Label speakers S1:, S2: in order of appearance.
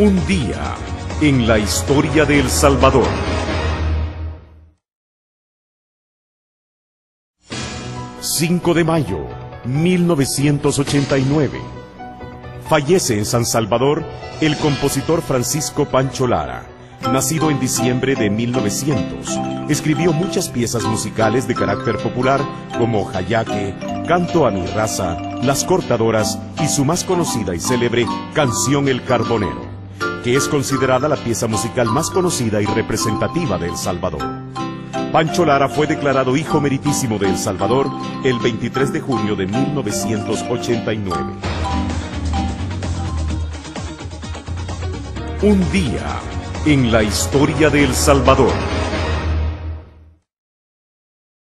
S1: Un día en la historia de El Salvador. ...5 de mayo, 1989... Fallece en San Salvador el compositor Francisco Pancho Lara. Nacido en diciembre de 1900, escribió muchas piezas musicales de carácter popular como Jayaque, Canto a mi raza, Las Cortadoras y su más conocida y célebre Canción El Carbonero, que es considerada la pieza musical más conocida y representativa de El Salvador. Pancho Lara fue declarado Hijo Meritísimo de El Salvador el 23 de junio de 1989. Un día en la historia de El Salvador.